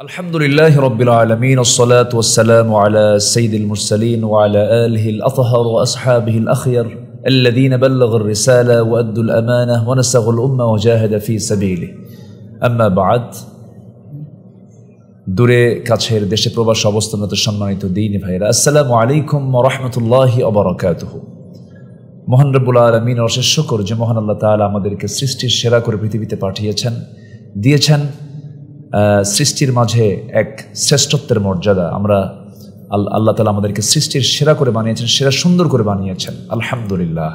الحمد لله رب العالمين والصلاة والسلام على سيد المرسلين وعلى آله الأطهر وأصحابه الأخير الذين بلغوا الرسالة وأدوا الأمانة ونسغوا الأمة وجاهد في سبيله أما بعد দূরে কাছের দেশে প্রবাস অবস্থানত সম্মানিত দিন ভাইরা আসসালামু আলাইকুম রহমতুল্লাহ অবরাকাতুহ মহান রব্বুল আলমিন অশেষ শকর যে মহান আল্লাহ তাআলা আমাদেরকে সৃষ্টির সেরা করে পৃথিবীতে পাঠিয়েছেন দিয়েছেন আহ, সৃষ্টির মাঝে এক শ্রেষ্ঠত্বের মর্যাদা। আমরা আল- আল্লাহ তালা আমাদেরকে সৃষ্টির সেরা করে বানিয়েছেন, সেরা সুন্দর করে বানিয়েছেন। আলহামদুলিল্লাহ।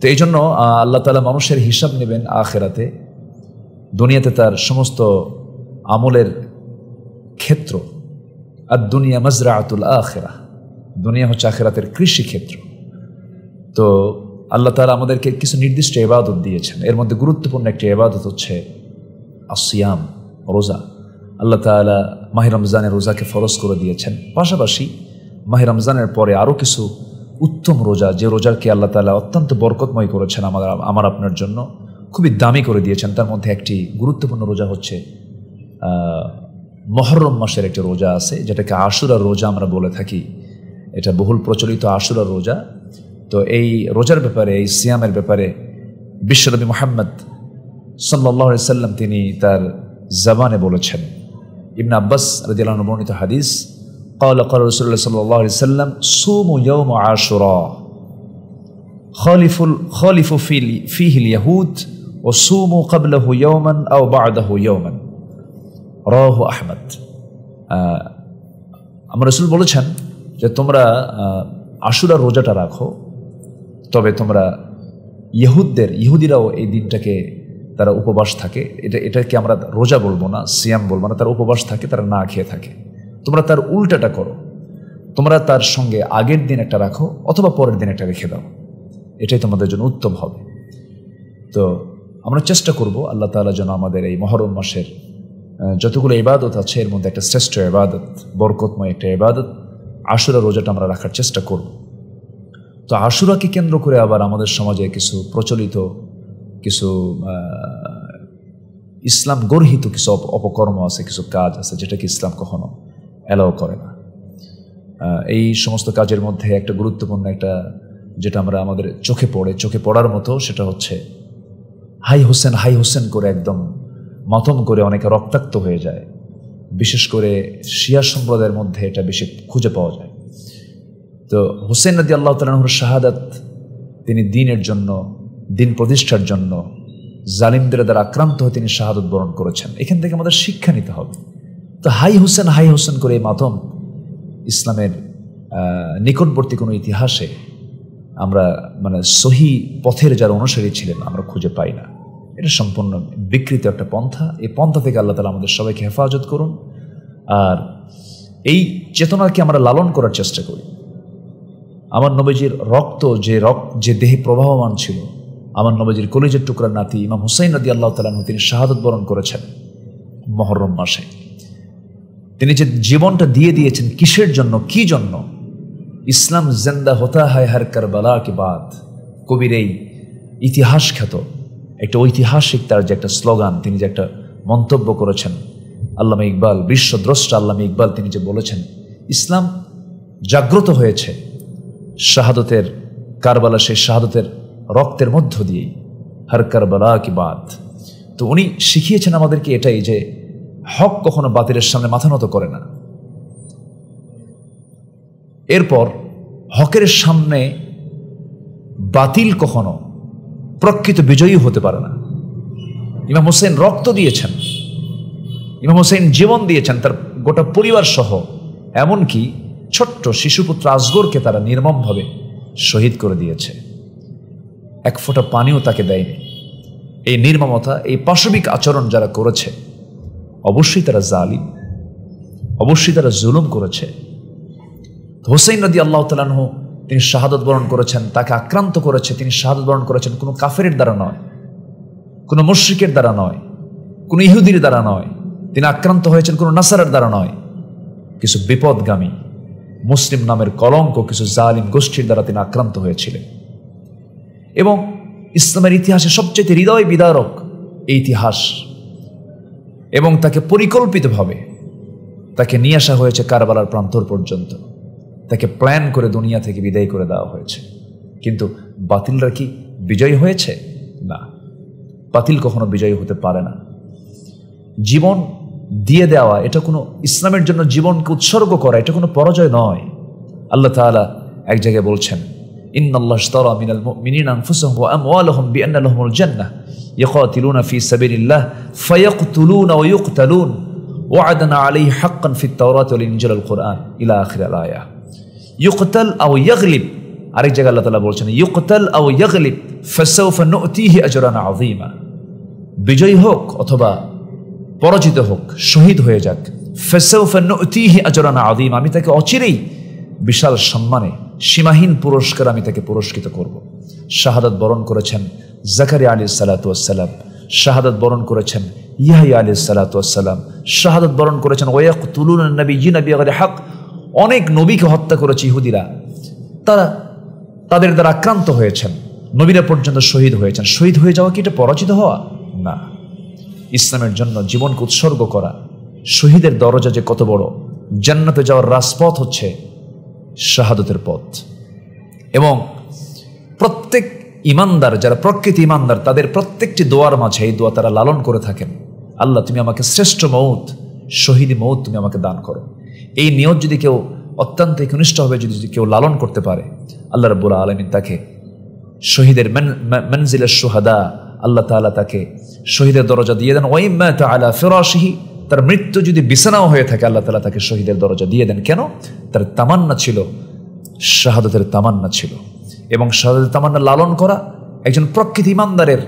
তো এই জন্য আল্লাহ তালা মানুষের হিসাব নেবেন আখেরাতে। দুনিয়াতে তার সমস্ত আমলের ক্ষেত্র। আর দুনিয়া মজরা আতুল আখেরা। দুনিয়া হচ্ছে আখেরাতের কৃষি ক্ষেত্র। তো আল্লাহ তালা আমাদেরকে কিছু নির্দিষ্ট এবাদত দিয়েছেন। এর মধ্যে গুরুত্বপূর্ণ একটি এবাদত হচ্ছে আসিয়াম রোজা। আল্লাহ তালা মাহি রমজানের রোজাকে ফরজ করে দিয়েছেন। পাশাপাশি মাহি রমজানের পরে আরও কিছু উত্তম রোজা, যে রোজাকে আল্লাহ তালা অত্যন্ত বরকতময় করেছেন আমার আমার আপনার জন্য, খুবই দামি করে দিয়েছেন। তার মধ্যে একটি গুরুত্বপূর্ণ রোজা হচ্ছে মহরম মাসের একটি রোজা আছে, যেটাকে আশুরার রোজা আমরা বলে থাকি। এটা বহুল প্রচলিত আশুরার রোজা। তো এই রোজার ব্যাপারে, এই সিয়ামের ব্যাপারে বিশ্বনবী মোহাম্মদ সাল্লাহ সাল্লাম তিনি তার জবানে বলেছেন ইবন আব্বাস রাদিয়াল্লাহু বর্ণিত হাদিস قال قال رسول الله صلى الله عليه وسلم صوموا يوم عاشوراء خالف خالف في فيه اليهود وصوموا قبله يوما او بعده يوما রাহ আহমদ আমার রসুল বলেছেন যে তোমরা আহ, আশুরার রোজাটা রাখো তবে তোমরা ইহুদদের ইহুদিরাও এই দিনটাকে তারা উপবাস থাকে, এটা, এটাকে আমরা রোজা বলব না, সিয়াম বলব না, তারা উপবাস থাকে, তারা না খেয়ে থাকে। তোমরা তার উল্টাটা করো। তোমরা তার সঙ্গে আগের দিন একটা রাখো, অথবা পরের দিন একটা রেখে দাও। এটাই তোমাদের জন্য উত্তম হবে। তো আমরা চেষ্টা করব আল্লাহ তাআলা যেন আমাদের এই মহরম মাসের যতগুলো ইবাদত আছে, এর মধ্যে একটা শ্রেষ্ঠ ইবাদত, বরকতময় একটা ইবাদত, আশুরা রোজাটা আমরা রাখার চেষ্টা করব। তো আশুরাকে কেন্দ্র করে আবার আমাদের সমাজে কিছু প্রচলিত কিছু ইসলাম গর্হিত কিছু অপকর্ম আছে, কিছু কাজ আছে, যেটাকে ইসলাম কখনো অ্যালাও করে না। এই সমস্ত কাজের মধ্যে একটা গুরুত্বপূর্ণ একটা, যেটা আমরা আমাদের চোখে পড়ে, চোখে পড়ার মতো, সেটা হচ্ছে হাই হোসেন হাই হোসেন করে একদম মাতম করে অনেকে রক্তাক্ত হয়ে যায়। বিশেষ করে শিয়া সম্প্রদায়ের মধ্যে এটা বেশি খুঁজে পাওয়া যায়। তো হোসেন নদী আল্লাহ তালুর শাহাদাত তিনি দিনের জন্য দিন প্রতিষ্ঠার জন্য জালিমদের দ্বারা আক্রান্ত হয়ে তিনি শাহাদত বরণ করেছেন। এখান থেকে আমাদের শিক্ষা নিতে হবে। তো হাই হোসেন হাই হোসেন করে এই মাতম ইসলামের নিকটবর্তী কোনো ইতিহাসে আমরা মানে সহি পথের যারা অনুসারী ছিলেন, আমরা খুঁজে পাই না। এটা সম্পূর্ণ বিকৃত একটা পন্থা। এই পন্থা থেকে আল্লাহ তালা আমাদের সবাইকে হেফাজত করুন। আর এই চেতনাকে আমরা লালন করার চেষ্টা করি। আমার নবীজির রক্ত, যে রক্ত, যে দেহে প্রবাহমান ছিল আমার নবীজির কলিজের টুকরার নাতি ইমাম হুসাইন নদী আল্লাহ তালাহ তিনি শাহাদত বরণ করেছেন মহরম মাসে। তিনি যে জীবনটা দিয়ে দিয়েছেন কিসের জন্য, কি জন্য? ইসলাম জেন্দা হতা হায় হার কারবালা কি বাদ কবির এই ইতিহাস খ্যাত, একটা ঐতিহাসিক তার যে একটা স্লোগান, তিনি যে একটা মন্তব্য করেছেন, আল্লামা ইকবাল, বিশ্বদ্রষ্টা আল্লামা ইকবাল তিনি যে বলেছেন, ইসলাম জাগ্রত হয়েছে, শাহাদতের কারবালা, সেই শাহাদতের রক্তের মধ্য দিয়েই। হর কারবালা কি বাদ তো উনি শিখিয়েছেন আমাদেরকে এটাই যে হক কখনো বাতিলের সামনে মাথা নত করে না। এরপর হকের সামনে বাতিল কখনো প্রকৃত বিজয়ী হতে পারে না। ইমাম হোসেন রক্ত দিয়েছেন। ইমাম হোসেন জীবন দিয়েছেন তার গোটা পরিবার সহ এমনকি ছোট্ট শিশুপুত্র আজগরকে তারা নির্মমভাবে শহীদ করে দিয়েছে। এক ফোঁটা পানিও তাকে দেয়নি। এই নির্মমতা, এই পাশবিক আচরণ যারা করেছে, অবশ্যই তারা জালিম, অবশ্যই তারা জুলুম করেছে। হোসেন নদী আল্লাহ তালাহ তিনি শাহাদত বরণ করেছেন, তাকে আক্রান্ত করেছে, তিনি শাহাদত বরণ করেছেন কোনো কাফেরের দ্বারা নয়, কোনো মুশ্রিকের দ্বারা নয়, কোনো ইহুদির দ্বারা নয়, তিনি আক্রান্ত হয়েছেন কোনো নাসারের দ্বারা নয়। কিছু বিপদগামী, মুসলিম নামের কলঙ্ক, কিছু জালিম গোষ্ঠীর দ্বারা তিনি আক্রান্ত হয়েছিলেন। এবং ইসলামের ইতিহাসে সবচেয়ে হৃদয় বিদারক এই ইতিহাস। এবং তাকে পরিকল্পিতভাবে তাকে নিয়ে আসা হয়েছে কারবালার প্রান্তর পর্যন্ত। তাকে প্ল্যান করে দুনিয়া থেকে বিদায় করে দেওয়া হয়েছে। কিন্তু বাতিলরা কি বিজয়ী হয়েছে? না। বাতিল কখনো বিজয়ী হতে পারে না। জীবন দিয়ে দেওয়া, এটা কোনো ইসলামের জন্য জীবনকে উৎসর্গ করা, এটা কোনো পরাজয় নয়। আল্লাহ তাআলা এক জায়গায় বলছেন মুমিনিনা আনফুসাহুম ওয়া আমওয়ালাহুম বিআন্না লাহুমুল জান্নাহ ইয়াকাতিলুনা ফি সাবিলিল্লাহ ফায়াকতুলুনা ওয়া ইউকতালুন ওয়া'দানা আলাইহি হাক্কান ফিত তাওরাতি ওয়াল ইনজিল আল কুরআন ইলা আখির আল আয়া ইউকতাল আও ইয়াগলিব আরেক জায়গায় আল্লাহ তাআলা বলছেন ইউকতাল আও ইয়াগলিব ফাসাউফা নু'তিহি আজরান আযীমা বিজয়ী হোক অথবা পরাজিত হোক শহীদ হয়ে যাক ফাসাউফা নু'তিহি আজরান আযীমা আমি তাকে অচিরেই বিশাল সম্মানে সীমাহীন পুরস্কার আমি তাকে পুরস্কৃত করব। শাহাদাত বরণ করেছেন জাকারি আলী সালাতাম শাহাদাত বরণ করেছেন ইয়াহি আলী সালাতাম শাহাদাত বরণ করেছেন ওয়াক তুলুন নবী জি নবী হক। অনেক নবীকে হত্যা করেছে ইহুদিরা। তারা তাদের দ্বারা আক্রান্ত হয়েছেন। নবীরা পর্যন্ত শহীদ হয়েছেন। শহীদ হয়ে যাওয়া কি এটা পরাজিত হওয়া? না। ইসলামের জন্য জীবনকে উৎসর্গ করা, শহীদের দরজা যে কত বড়, জান্নাতে যাওয়ার রাজপথ হচ্ছে শাহাদতের পথ। এবং প্রত্যেক ইমানদার, যারা প্রকৃতি ইমানদার, তাদের প্রত্যেকটি দোয়ার মাঝে এই দোয়া তারা লালন করে থাকেন। আল্লাহ, তুমি আমাকে শ্রেষ্ঠ মৌত শহীদ মৌত তুমি আমাকে দান করো। এই নিয়ত যদি কেউ অত্যন্ত একনিষ্ঠভাবে যদি কেউ লালন করতে পারে, আল্লাহ রব্বুল আলমিন তাকে শহীদের মেনজিলের সোহাদা আল্লাহ তালা তাকে শহীদের দরজা দিয়ে দেন। ওয়াইম্মা আলা ফেরাশিহি তার মৃত্যু যদি বিছানাও হয়ে থাকে, আল্লাহ তালা তাকে শহীদের দরজা দিয়ে দেন। কেন? তার তামান্না ছিল, শাহাদতের তামান্না ছিল এবং শাহাদতের তামান্না লালন করা একজন প্রকৃত ইমানদারের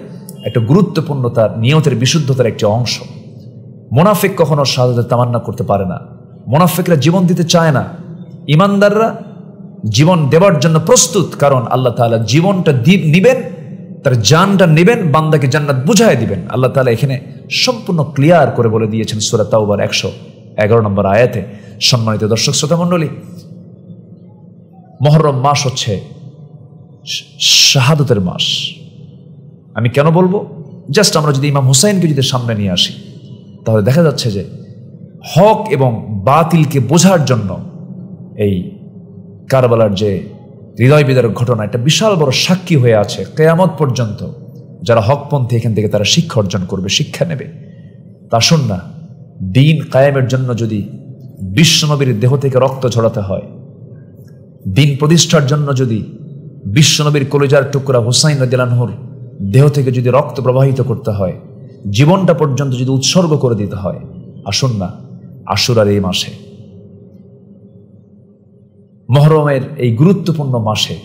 একটা গুরুত্বপূর্ণ তার নিয়তের বিশুদ্ধতার একটি অংশ। মোনাফিক কখনো শাহাদতের তামান্না করতে পারে না। মোনাফিকরা জীবন দিতে চায় না। ইমানদাররা জীবন দেওয়ার জন্য প্রস্তুত, কারণ আল্লাহ তালা জীবনটা নিবেন তার জানটা নেবেন, বান্দাকে জান্নাত বুঝাই দিবেন। আল্লাহ তালা এখানে সম্পূর্ণ ক্লিয়ার করে বলে দিয়েছেন সুরা তাওবার একশো এগারো নম্বর আয়াতে। সম্মানিত দর্শক শ্রোতা মণ্ডলী মহরম মাস হচ্ছে শাহাদতের মাস। আমি কেন বলব? জাস্ট আমরা যদি ইমাম হুসাইনকে যদি সামনে নিয়ে আসি, তাহলে দেখা যাচ্ছে যে হক এবং বাতিলকে বোঝার জন্য এই কারবালার যে হৃদয় বিদারক ঘটনা, একটা বিশাল বড় সাক্ষী হয়ে আছে কেয়ামত পর্যন্ত, যারা হকপন্থী এখান থেকে তারা শিক্ষা অর্জন করবে, শিক্ষা নেবে। তা শুন না, দিন কায়েমের জন্য যদি বিশ্বনবীর দেহ থেকে রক্ত ঝরাতে হয়, দিন প্রতিষ্ঠার জন্য যদি বিশ্বনবীর কলেজার টুকরা হুসাইন রাজিলানহুর দেহ থেকে যদি রক্ত প্রবাহিত করতে হয়, জীবনটা পর্যন্ত যদি উৎসর্গ করে দিতে হয়, আসুন না, আশুরার এই মাসে। মহরমের এই গুরুত্বপূর্ণ মাসে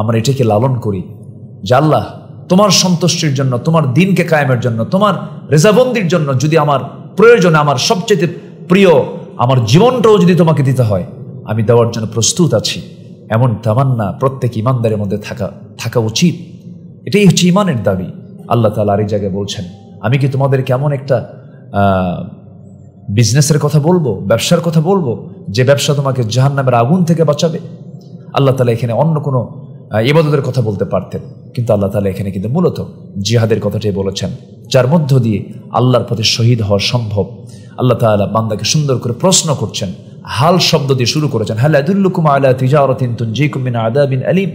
আমরা এটাকে লালন করি যে আল্লাহ তোমার সন্তুষ্টির জন্য, তোমার দিনকে কায়েমের জন্য, তোমার রেজাবন্দির জন্য যদি আমার প্রয়োজনে, আমার সবচেয়ে প্রিয়, আমার জীবনটাও যদি তোমাকে দিতে হয়, আমি দেওয়ার জন্য প্রস্তুত আছি। এমন তামান্না প্রত্যেক ইমানদারের মধ্যে থাকা থাকা উচিত। এটাই হচ্ছে ইমানের দাবি। আল্লাহ তালা আরেক জায়গায় বলছেন, আমি কি তোমাদেরকে এমন একটা বিজনেসের কথা বলব, ব্যবসার কথা বলব? যে ব্যবসা তোমাকে জাহান্নামের আগুন থেকে বাঁচাবে। আল্লাহ তালা এখানে অন্য কোনো ইবাদতের কথা বলতে পারতেন। কিন্তু আল্লাহ তালা এখানে কিন্তু মূলত জিহাদের কথাটাই বলেছেন। যার মধ্য দিয়ে আল্লাহর পথে শহীদ হওয়া সম্ভব। আল্লাহ তালা বান্দাকে সুন্দর করে প্রশ্ন করছেন, হাল শব্দ দিয়ে শুরু করেছেন, হাল আদুল্লুকুম আলা তিজারতিন তুনজিকুম মিন আদাবিন আলিম?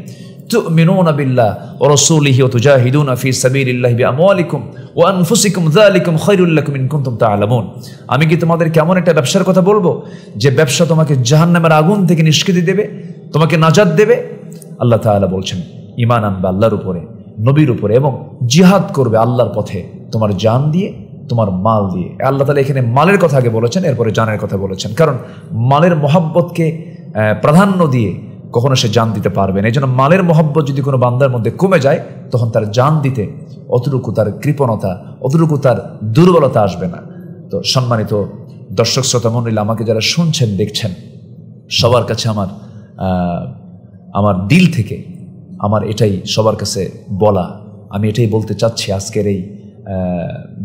تؤمنون بالله ورسوله وتجاهدون في سبيل الله بأموالكم وأنفسكم ذلكم خير لكم إن كنتم تعلمون আমি কি তোমাদের কেমন একটা ব্যবসার কথা বলবো যে ব্যবসা তোমাকে জাহান্নামের আগুন থেকে নিষ্কৃতি দেবে তোমাকে নাজাদ দেবে আল্লাহ তাআলা বলছেন ইমান আনবে আল্লাহর উপরে নবীর উপরে এবং জিহাদ করবে আল্লাহর পথে তোমার জান দিয়ে তোমার মাল দিয়ে আল্লাহ তালা এখানে মালের কথা আগে বলেছেন এরপরে জানের কথা বলেছেন কারণ মালের মহাব্বতকে প্রাধান্য দিয়ে কখনো সে জান দিতে পারবে না। এই জন্য মালের মহব্বত যদি কোনো বান্দার মধ্যে কমে যায়, তখন তার জান দিতে অতটুকু তার কৃপণতা, অতটুকু তার দুর্বলতা আসবে না। তো সম্মানিত দর্শক শ্রোতা মন্ডলী আমাকে যারা শুনছেন, দেখছেন, সবার কাছে আমার আমার দিল থেকে আমার এটাই সবার কাছে বলা। আমি এটাই বলতে চাচ্ছি আজকের এই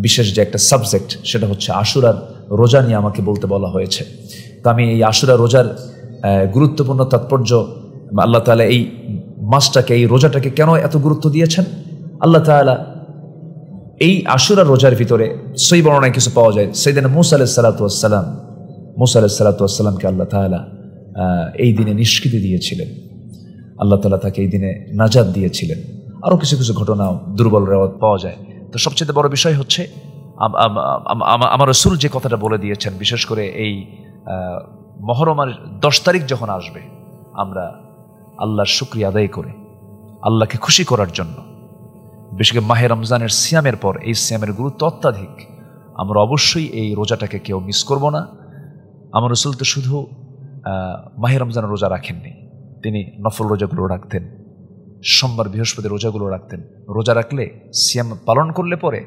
বিশেষ যে একটা সাবজেক্ট সেটা হচ্ছে আশুরার রোজা নিয়ে আমাকে বলতে বলা হয়েছে। তো আমি এই আশুরা রোজার গুরুত্বপূর্ণ তাৎপর্য, আল্লাহ তালা এই মাসটাকে, এই রোজাটাকে কেন এত গুরুত্ব দিয়েছেন? আল্লাহ তালা এই আশুরা রোজার ভিতরে সই বর্ণনায় কিছু পাওয়া যায়। সেদিন মুসা আলাহ সালাতাম মুসা আলাহ সালাতামকে আল্লাহ তালা এই দিনে নিষ্কৃতি দিয়েছিলেন। আল্লাহ তালা তাকে এই দিনে নাজাদ দিয়েছিলেন। আরও কিছু কিছু ঘটনা দুর্বল রেওয়াত পাওয়া যায়। তো সবচেয়ে বড় বিষয় হচ্ছে আমার রসুল যে কথাটা বলে দিয়েছেন, বিশেষ করে এই মহরমার দশ তারিখ যখন আসবে, আমরা আল্লাহর শুক্রিয়া আদায় করে, আল্লাহকে খুশি করার জন্য। বিশেষ করে মাহে রমজানের সিয়ামের পর এই সিয়ামের গুরুত্ব অত্যাধিক। আমরা অবশ্যই এই রোজাটাকে কেউ মিস করব না। আমার রসুল তো শুধু মাহে রমজানের রোজা রাখেননি, তিনি নফল রোজাগুলো রাখতেন, সোমবার বৃহস্পতি রোজাগুলো রাখতেন। রোজা রাখলে সিয়াম পালন করলে পরে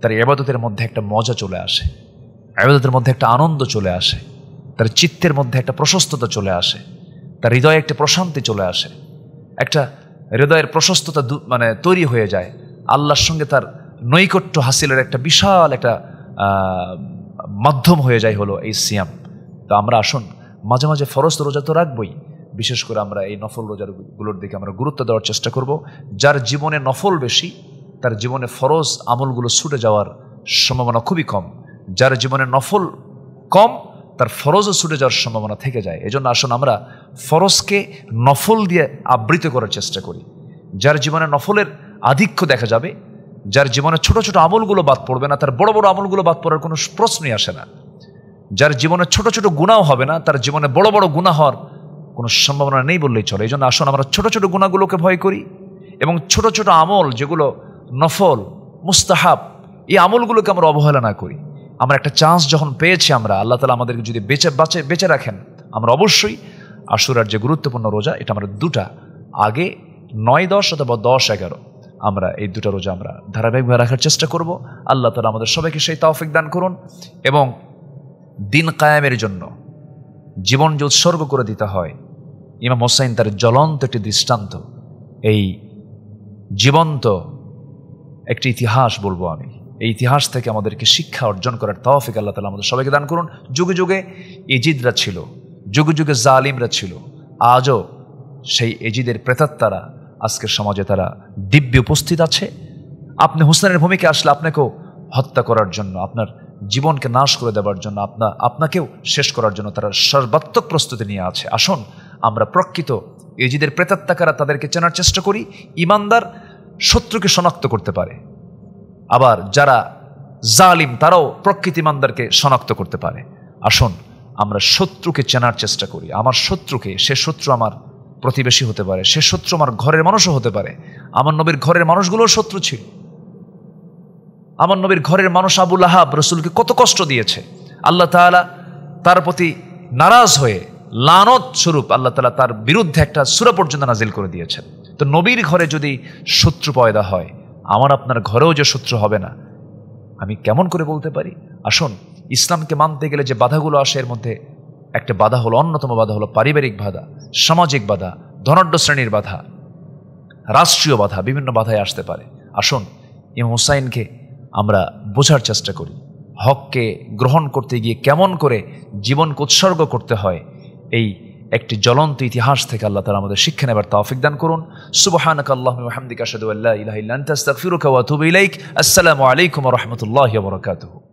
তার এবাদতের মধ্যে একটা মজা চলে আসে আবাদতের মধ্যে একটা আনন্দ চলে আসে। তার চিত্তের মধ্যে একটা প্রশস্ততা চলে আসে, তার হৃদয়ে একটা প্রশান্তি চলে আসে, একটা হৃদয়ের প্রশস্ততা মানে তৈরি হয়ে যায়, আল্লাহর সঙ্গে তার নৈকট্য হাসিলের একটা বিশাল একটা মাধ্যম হয়ে যায় হলো এই সিয়াম। তো আমরা আসুন, মাঝে মাঝে ফরজ রোজা তো রাখবই, বিশেষ করে আমরা এই নফল রোজারগুলোর দিকে আমরা গুরুত্ব দেওয়ার চেষ্টা করব, যার জীবনে নফল বেশি, তার জীবনে ফরজ আমলগুলো ছুটে যাওয়ার সম্ভাবনা খুবই কম, যার জীবনে নফল কম তার ফরজও ছুটে যাওয়ার সম্ভাবনা থেকে যায়। এজন্য আসুন আমরা ফরজকে নফল দিয়ে আবৃত করার চেষ্টা করি। যার জীবনে নফলের আধিক্য দেখা যাবে, যার জীবনে ছোট ছোট আমলগুলো বাদ পড়বে না, তার বড় বড় আমলগুলো বাদ পড়ার কোনো প্রশ্নই আসে না। যার জীবনে ছোট ছোট গুণাও হবে না, তার জীবনে বড় বড় গুণা হওয়ার কোনো সম্ভাবনা নেই বললেই চলে। এই জন্য আসুন আমরা ছোট ছোট গুণাগুলোকে ভয় করি এবং ছোট ছোট আমল যেগুলো নফল, মুস্তাহাব, এই আমলগুলোকে আমরা অবহেলা না করি। আমরা একটা চান্স যখন পেয়েছি আমরা, আল্লাহ তালা আমাদেরকে যদি বেঁচে, বাঁচে, বেঁচে রাখেন, আমরা অবশ্যই আশুরার যে গুরুত্বপূর্ণ রোজা, এটা আমরা দুটা, আগে নয় দশ অথবা দশ এগারো, আমরা এই দুটা রোজা আমরা ধারাবাহিকভাবে রাখার চেষ্টা করব। আল্লাহ তালা আমাদের সবাইকে সেই তাওফিক দান করুন এবং দিন কায়ামের জন্য জীবন যে উৎসর্গ করে দিতে হয়, ইমাম হোসাইন তার জ্বলন্ত একটি দৃষ্টান্ত, এই জীবন্ত একটি ইতিহাস বলব আমি। এই ইতিহাস থেকে আমাদেরকে শিক্ষা অর্জন করার তফিক আল্লাহ তালা আমাদের সবাইকে দান করুন। যুগে যুগে এজিদরা ছিল, যুগে যুগে জালিমরা ছিল, আজও সেই এজিদের প্রেতাত্মারা আজকের সমাজে তারা দিব্য উপস্থিত আছে। আপনি হুসেনের ভূমিকা আসলে আপনাকেও হত্যা করার জন্য, আপনার জীবনকে নাশ করে দেওয়ার জন্য, আপনা, আপনাকেও শেষ করার জন্য তারা সর্বাত্মক প্রস্তুতি নিয়ে আছে। আসুন, আমরা প্রকৃত এজিদের প্রেতাত্মাকারা তাদেরকে চেনার চেষ্টা করি, ইমানদার শত্রুকে শনাক্ত করতে পারে। আবার যারা জালিম, তারাও প্রকৃতি ইমানদারকে শনাক্ত করতে পারে। আসুন, আমরা শত্রুকে চেনার চেষ্টা করি। আমার শত্রুকে, সে শত্রু আমার প্রতিবেশী হতে পারে, সে শত্রু আমার ঘরের মানুষও হতে পারে। আমার নবীর ঘরের মানুষগুলোও শত্রু ছিল। আমার নবীর ঘরের মানুষ আবুল আহাব রসুলকে কত কষ্ট দিয়েছে। আল্লাহ তালা তার প্রতি নারাজ হয়ে লানত স্বরূপ আল্লাহ তালা তার বিরুদ্ধে একটা সুরা পর্যন্ত নাজিল করে দিয়েছেন। তো নবীর ঘরে যদি শত্রু পয়দা হয় আমার আপনার ঘরেও যে শত্রু হবে না। আমি কেমন করে বলতে পারি? আসুন, ইসলামকে মানতে গেলে যে বাধাগুলো আসে এর মধ্যে একটা বাধা হলো অন্যতম বাধা হলো পারিবারিক বাধা, সামাজিক বাধা, ধনাঢ্য শ্রেণির বাধা, রাষ্ট্রীয় বাধা, বিভিন্ন বাধায় আসতে পারে। আসুন, ইমাম হুসাইনকে আমরা বোঝার চেষ্টা করি। হককে গ্রহণ করতে গিয়ে কেমন করে জীবনকে উৎসর্গ করতে হয়, এই একটি জ্বলন্ত ইতিহাস থেকে আল্লাহ তালা আমাদের শিক্ষা নেবার তৌফিক দান করুন। সুবহানাক আল্লাহুম্মা ওয়া আসসালামু আলাইকুম ওয়া রাহমাতুল্লাহি ওয়া বারাকাতুহু।